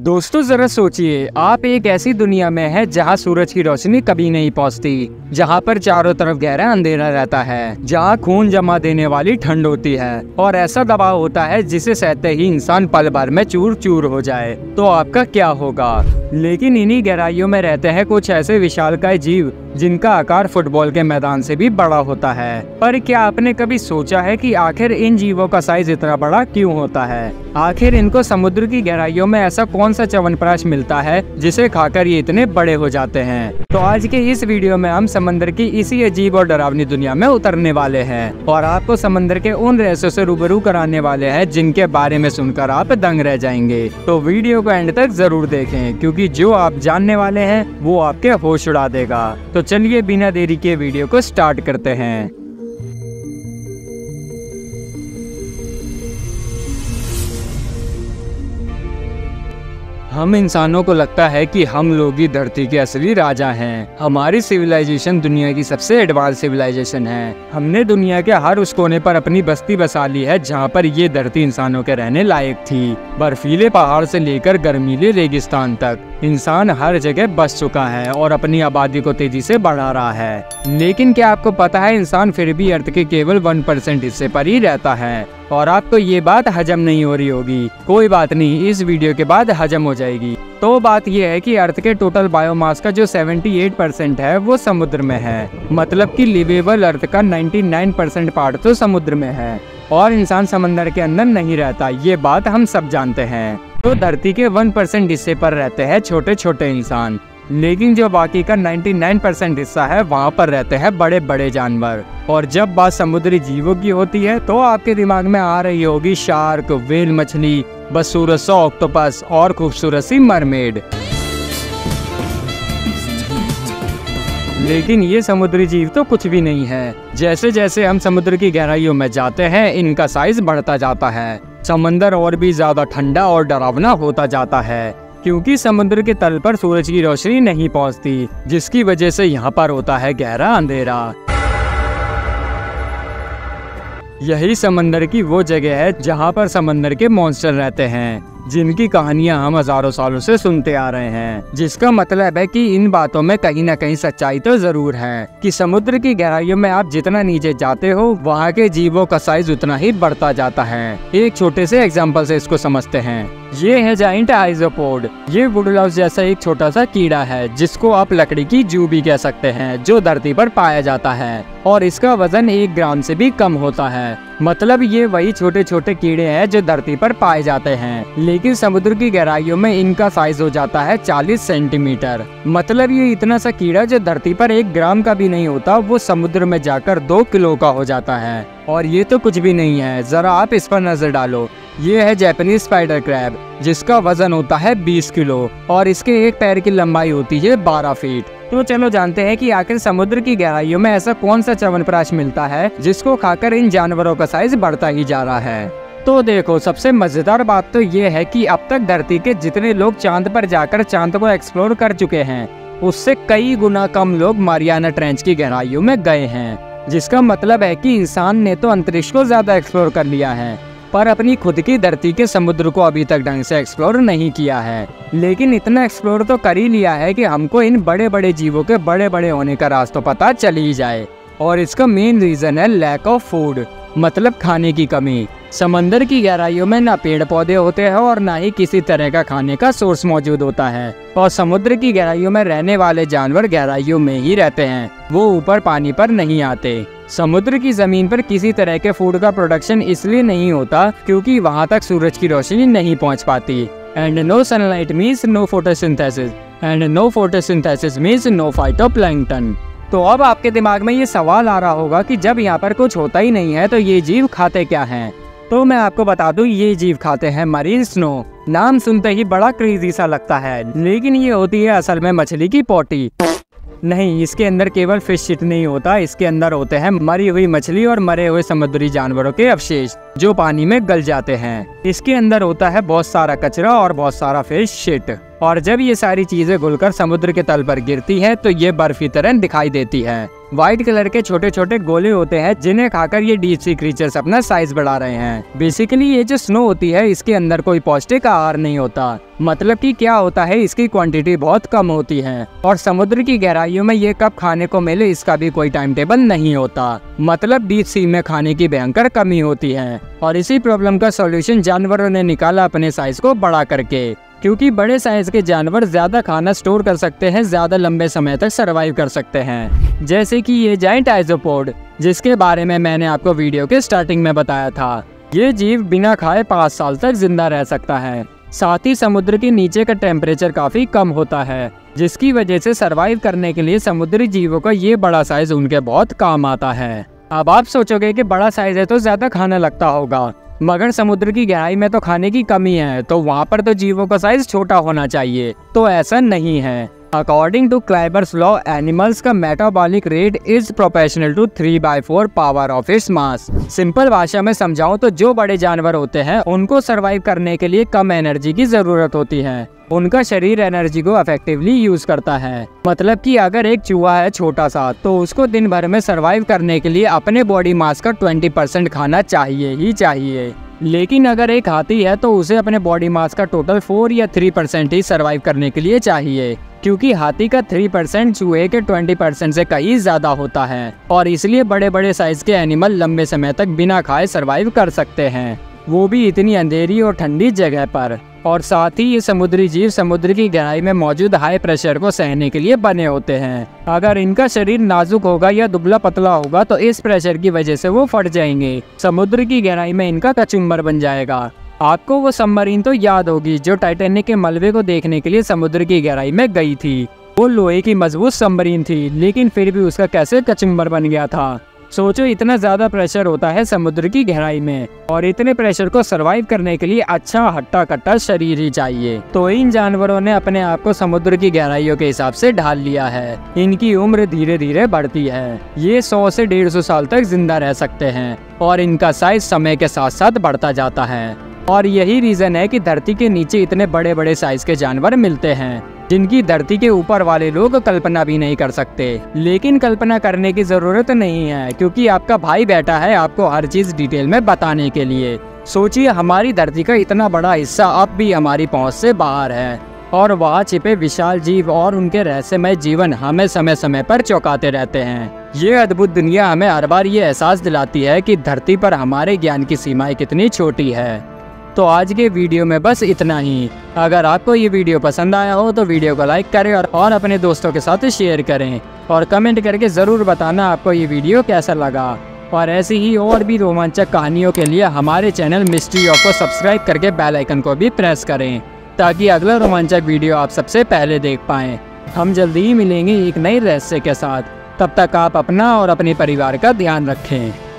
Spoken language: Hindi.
दोस्तों जरा सोचिए आप एक ऐसी दुनिया में हैं जहाँ सूरज की रोशनी कभी नहीं पहुँचती, जहाँ पर चारों तरफ़ गहरा अंधेरा रहता है जहाँ खून जमा देने वाली ठंड होती है और ऐसा दबाव होता है जिसे सहते ही इंसान पल भर में चूर चूर हो जाए। तो आपका क्या होगा? लेकिन इन्हीं गहराइयों में रहते हैं कुछ ऐसे विशालकाय जीव, जिनका आकार फुटबॉल के मैदान से भी बड़ा होता है। पर क्या आपने कभी सोचा है कि आखिर इन जीवों का साइज़ इतना बड़ा क्यों होता है? आखिर इनको समुद्र की गहराइयों में ऐसा कौन सा च्यवनप्राश मिलता है, जिसे खाकर ये इतने बड़े हो जाते हैं? तो आज के इस वीडियो में हम समंदर की इसी अजीब और डरावनी दुनिया में उतरने वाले हैं। और आपको समंदर के उन रहस्यों से रूबरू कराने वाले हैं, जिनके बारे में सुनकर आप दंग रह जाएँगे। तो वीडियो को एंड तक ज़रूर देखें, क्योंकि जो आप जानने वाले हैं, वो आपके होश उड़ा देगा। तो चलिए बिना देरी के वीडियो को स्टार्ट करते हैं। हम इंसानों को लगता है कि हम लोग ही धरती के असली राजा हैं। हमारी सिविलाइजेशन दुनिया की सबसे एडवांस सिविलाइजेशन है। हमने दुनिया के हर उस कोने पर अपनी बस्ती बसा ली है जहाँ पर ये धरती इंसानों के रहने लायक थी। बर्फीले पहाड़ से लेकर गर्मीले रेगिस्तान तक। इंसान हर जगह बस चुका है और अपनी आबादी को तेज़ी से बढ़ा रहा है। लेकिन क्या आपको पता है इंसान फिर भी अर्थ के केवल वन परसेंट हिस्से पर ही रहता है? और आपको ये बात हजम नहीं हो रही होगी। कोई बात नहीं, इस वीडियो के बाद हजम हो जाएगी। तो बात यह है कि अर्थ के टोटल बायोमास का जो 78 परसेंट है, वो समुद्र में है। मतलब कि लिवेबल अर्थ का 99 परसेंट पार्ट तो समुद्र में है। और इंसान समंदर के अंदर नहीं रहता, ये बात हम सब जानते हैं। तो धरती के वन परसेंट हिस्से पर रहते हैं छोटे छोटे इंसान। लेकिन जो बाकी का 99 परसेंट हिस्सा है, वहाँ पर रहते हैं बड़े बड़े जानवर। और जब बात समुद्री जीवों की होती है तो आपके दिमाग में आ रही होगी शार्क वेल मछली बदसूरत सौ ऑक्टोपस और खूबसूरत सी मरमेड। लेकिन ये समुद्री जीव तो कुछ भी नहीं है। जैसे जैसे हम समुद्र की गहराइयों में जाते हैं, इनका साइज़ बढ़ता जाता है। समंदर और भी ज़्यादा ठंडा और डरावना होता जाता है। क्योंकि समुद्र के तल पर सूरज की रोशनी नहीं पहुँचती, जिसकी वजह से यहाँ पर होता है गहरा अंधेरा। यही समंदर की वो जगह है जहाँ पर समंदर के मॉन्स्टर रहते हैं। जिनकी कहानियाँ हम हज़ारों सालों से सुनते आ रहे हैं, जिसका मतलब है कि इन बातों में कहीं ना कहीं सच्चाई तो ज़रूर है कि समुद्र की गहराइयों में आप जितना नीचे जाते हो, वहाँ के जीवों का साइज़ उतना ही बढ़ता जाता है। एक छोटे से एग्ज़ाम्पल से इसको समझते हैं। ये है जाइंट आइजोपोड ये वुडलाउस जैसा एक छोटा सा कीड़ा है, जिसको आप लकड़ी की जू भी कह सकते हैं, जो धरती पर पाया जाता है, और इसका वज़न एक ग्राम से भी कम होता है। मतलब ये वही छोटे छोटे कीड़े हैं जो धरती पर पाए जाते हैं। लेकिन समुद्र की गहराइयों में इनका साइज़ हो जाता है 40 सेंटीमीटर मतलब ये इतना सा कीड़ा जो धरती पर एक ग्राम का भी नहीं होता, वो समुद्र में जाकर दो किलो का हो जाता है। और ये तो कुछ भी नहीं है। जरा आप इस पर नज़र डालो। ये है जैपनीज स्पाइडर क्रैब जिसका वज़न होता है 20 किलो, और इसके एक पैर की लंबाई होती है 12 फीट तो चलो जानते हैं कि आखिर समुद्र की गहराइयों में ऐसा कौन सा च्यवनप्राश मिलता है, जिसको खाकर इन जानवरों का साइज़ बढ़ता ही जा रहा है। तो देखो, सबसे मज़ेदार बात तो ये है कि अब तक धरती के जितने लोग चाँद पर जाकर चाँद को एक्सप्लोर कर चुके हैं, उससे कई गुना कम लोग मारियाना ट्रेंच की गहराइयों में गए हैं, जिसका मतलब है कि इंसान ने तो अंतरिक्ष को ज़्यादा एक्सप्लोर कर लिया है। पर अपनी खुद की धरती के समुद्र को अभी तक ढंग से एक्सप्लोर नहीं किया है। लेकिन इतना एक्सप्लोर तो कर ही लिया है कि हमको इन बड़े बड़े जीवों के बड़े बड़े होने का रास्ता पता चल ही जाए। और इसका मेन रीजन है लैक ऑफ़ फ़ूड मतलब खाने की कमी। समंदर की गहराइयों में ना पेड़ पौधे होते हैं और ना ही किसी तरह का खाने का सोर्स मौजूद होता है। और समुद्र की गहराइयों में रहने वाले जानवर गहराइयों में ही रहते हैं। वो ऊपर पानी पर नहीं आते। समुद्र की ज़मीन पर किसी तरह के फ़ूड का प्रोडक्शन इसलिए नहीं होता क्योंकि वहाँ तक सूरज की रोशनी नहीं पहुँच पाती। And no sunlight means no photosynthesis and no photosynthesis means no phytoplankton तो अब आपके दिमाग में ये सवाल आ रहा होगा कि जब यहाँ पर कुछ होता ही नहीं है तो ये जीव खाते क्या हैं? तो मैं आपको बता दूँ, ये जीव खाते हैं मरीन स्नो। नाम सुनते ही बड़ा क्रेजी सा लगता है, लेकिन ये होती है असल में मछली की पोटी। नहीं, इसके अंदर केवल फ़िश शिट नहीं होता, इसके अंदर होते हैं मरी हुई मछली और मरे हुए समुद्री जानवरों के अवशेष, जो पानी में गल जाते हैं। इसके अंदर होता है बहुत सारा कचरा और बहुत सारा फ़िश शिट और जब ये सारी चीज़ें घुलकर समुद्र के तल पर गिरती हैं तो ये बर्फ़ी तरह दिखाई देती है। व्हाइट कलर के छोटे छोटे गोले होते हैं, जिन्हें खाकर ये डीप सी क्रीचर्स अपना साइज़ बढ़ा रहे हैं। बेसिकली ये जो स्नो होती है, इसके अंदर कोई पौष्टिक आहार नहीं होता। मतलब कि क्या होता है, इसकी क्वांटिटी बहुत कम होती है। और समुद्र की गहराइयों में ये कब खाने को मिले, इसका भी कोई टाइम टेबल नहीं होता। मतलब डीप सी में खाने की भयंकर कमी होती है। और इसी प्रॉब्लम का सोल्यूशन जानवरों ने निकाला अपने साइज़ को बड़ा करके। क्योंकि बड़े साइज़ के जानवर ज़्यादा खाना स्टोर कर सकते हैं, ज़्यादा लंबे समय तक सरवाइव कर सकते हैं। जैसे कि ये जाइंट आइजोपोड जिसके बारे में मैंने आपको वीडियो के स्टार्टिंग में बताया था। ये जीव बिना खाए पाँच साल तक ज़िंदा रह सकता है। साथ ही समुद्र के नीचे का टेम्परेचर काफ़ी कम होता है, जिसकी वजह से सरवाइव करने के लिए समुद्री जीवों का ये बड़ा साइज़ उनके बहुत काम आता है। अब आप सोचोगे कि बड़ा साइज़ है तो ज़्यादा खाना लगता होगा। मगर समुद्र की गहराई में तो खाने की कमी है तो वहाँ पर तो जीवों का साइज़ छोटा होना चाहिए। तो ऐसा नहीं है। According to Kleiber's law animals का metabolic rate is proportional to three by four power of its mass simple भाषा में समझाऊं तो जो बड़े जानवर होते हैं, उनको सर्वाइव करने के लिए कम एनर्जी की ज़रूरत होती है। उनका शरीर एनर्जी को इफेक्टिवली यूज़ करता है। मतलब कि अगर एक चूहा है छोटा सा तो उसको दिन भर में सरवाइव करने के लिए अपने बॉडी मास का ट्वेंटी परसेंट खाना चाहिए ही चाहिए। लेकिन अगर एक हाथी है तो उसे अपने बॉडी मास का टोटल फोर या थ्री परसेंट ही सर्वाइव करने के लिए चाहिए, क्योंकि हाथी का थ्री परसेंट चूहे के ट्वेंटी परसेंट से कहीं ज़्यादा होता है, और इसलिए बड़े बड़े साइज़ के एनिमल लंबे समय तक बिना खाए सर्वाइव कर सकते हैं। वो भी इतनी अंधेरी और ठंडी जगह पर। और साथ ही ये समुद्री जीव समुद्र की गहराई में मौजूद हाई प्रेशर को सहने के लिए बने होते हैं। अगर इनका शरीर नाजुक होगा या दुबला पतला होगा तो इस प्रेशर की वजह से वो फट जाएँगे। समुद्र की गहराई में इनका कचुम्बर बन जाएगा। आपको वो सबमरीन तो याद होगी, जो टाइटेनिक के मलबे को देखने के लिए समुद्र की गहराई में गई थी। वो लोहे की मज़बूत सबमरीन थी, लेकिन फिर भी उसका कैसे कचुम्बर बन गया था? सोचो इतना ज़्यादा प्रेशर होता है समुद्र की गहराई में, और इतने प्रेशर को सरवाइव करने के लिए अच्छा हट्टा कट्टा शरीर ही चाहिए। तो इन जानवरों ने अपने आप को समुद्र की गहराइयों के हिसाब से ढाल लिया है। इनकी उम्र धीरे धीरे बढ़ती है। ये सौ से डेढ़ सौ साल तक ज़िंदा रह सकते हैं, और इनका साइज़ समय के साथ साथ बढ़ता जाता है। और यही रीजन है कि धरती के नीचे इतने बड़े बड़े साइज़ के जानवर मिलते हैं। जिनकी धरती के ऊपर वाले लोग कल्पना भी नहीं कर सकते। लेकिन कल्पना करने की ज़रूरत नहीं है, क्योंकि आपका भाई बैठा है आपको हर चीज़ डिटेल में बताने के लिए। सोचिए, हमारी धरती का इतना बड़ा हिस्सा अब भी हमारी पहुँच से बाहर है। और वहाँ छिपे विशाल जीव और उनके रहस्यमय जीवन हमें समय समय पर चौंकाते रहते हैं। ये अद्भुत दुनिया हमें हर बार ये एहसास दिलाती है कि धरती पर हमारे ज्ञान की सीमाएँ कितनी छोटी है। तो आज के वीडियो में बस इतना ही। अगर आपको ये वीडियो पसंद आया हो तो वीडियो को लाइक करें और, और अपने दोस्तों के साथ शेयर करें। और कमेंट करके ज़रूर बताना आपको ये वीडियो कैसा लगा। और ऐसी ही और भी रोमांचक कहानियों के लिए हमारे चैनल मिस्ट्री ऑफ़ को सब्सक्राइब करके बेल आइकन को भी प्रेस करें ताकि अगला रोमांचक वीडियो आप सबसे पहले देख पाएँ। हम जल्दी ही मिलेंगे एक नई रहस्य के साथ। तब तक आप अपना और अपने परिवार का ध्यान रखें।